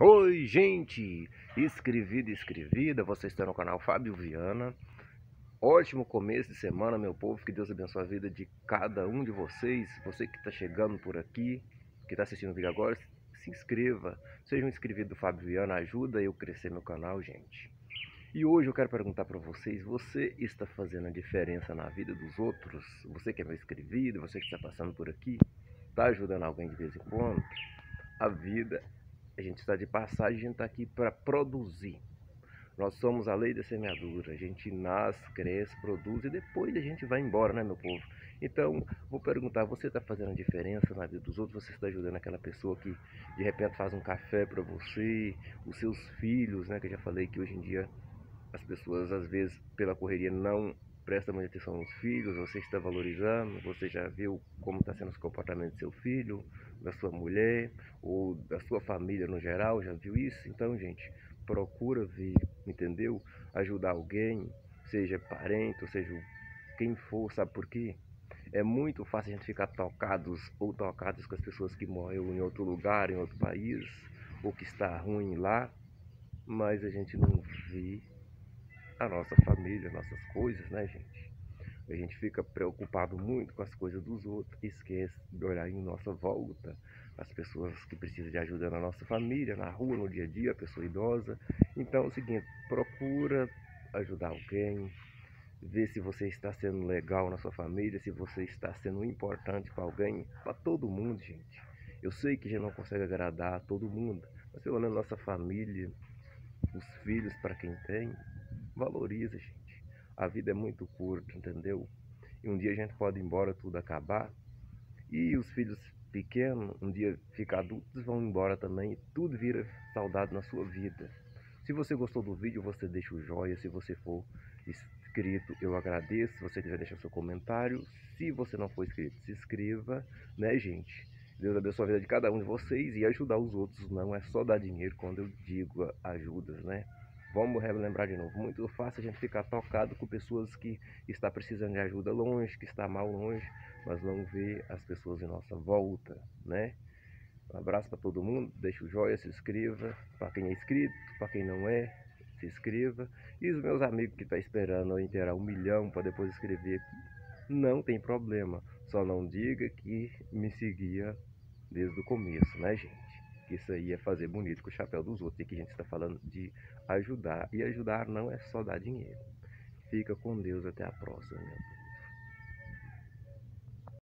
Oi, gente! Inscrevido e inscrevida, você está no canal Fábio Viana. Ótimo começo de semana, meu povo. Que Deus abençoe a vida de cada um de vocês. Você que está chegando por aqui, que está assistindo o vídeo agora, se inscreva. Seja um inscrito do Fábio Viana, ajuda eu crescer meu canal, gente. E hoje eu quero perguntar para vocês: você está fazendo a diferença na vida dos outros? Você que é meu inscrevido, você que está passando por aqui, está ajudando alguém de vez em quando? A vida a gente está de passagem, a gente está aqui para produzir. Nós somos a lei da semeadura. A gente nasce, cresce, produz e depois a gente vai embora, né, meu povo? Então, vou perguntar: você está fazendo a diferença na vida dos outros? Você está ajudando aquela pessoa que de repente faz um café para você, os seus filhos, né? Que eu já falei que hoje em dia as pessoas, às vezes, pela correria, não presta muita atenção nos filhos, você está valorizando, você já viu como está sendo os comportamentos do seu filho, da sua mulher, ou da sua família no geral, já viu isso? Então, gente, procura ver, entendeu? Ajudar alguém, seja parente, ou seja quem for, sabe por quê? É muito fácil a gente ficar tocados ou tocados com as pessoas que morreram em outro lugar, em outro país, ou que está ruim lá, mas a gente não vê a nossa família, nossas coisas, né, gente? A gente fica preocupado muito com as coisas dos outros, esquece de olhar em nossa volta as pessoas que precisam de ajuda na nossa família, na rua, no dia a dia, a pessoa idosa. Então é o seguinte, procura ajudar alguém, ver se você está sendo legal na sua família, se você está sendo importante para alguém, para todo mundo, gente. Eu sei que a gente não consegue agradar todo mundo, mas pelo menos nossa família, os filhos para quem tem, Valoriza, gente. A vida é muito curta, entendeu? E um dia a gente pode ir embora, tudo acabar. E os filhos pequenos, um dia ficar adultos, vão embora também. E tudo vira saudade na sua vida. Se você gostou do vídeo, você deixa o joinha. Se você for inscrito, eu agradeço. Se você quiser deixar seu comentário. Se você não for inscrito, se inscreva, né, gente? Deus abençoe a vida de cada um de vocês e ajudar os outros. Não é só dar dinheiro quando eu digo ajudas, né? Vamos relembrar de novo. Muito fácil a gente ficar tocado com pessoas que está precisando de ajuda longe, que está mal longe, mas não vê as pessoas em nossa volta, né? Um abraço para todo mundo. Deixa o joinha, se inscreva. Para quem é inscrito, para quem não é, se inscreva. E os meus amigos que estão tá esperando eu inteirar um milhão para depois escrever, não tem problema. Só não diga que me seguia desde o começo, né, gente? Que isso aí é fazer bonito com o chapéu dos outros. E aqui a gente está falando de ajudar. E ajudar não é só dar dinheiro. Fica com Deus até a próxima.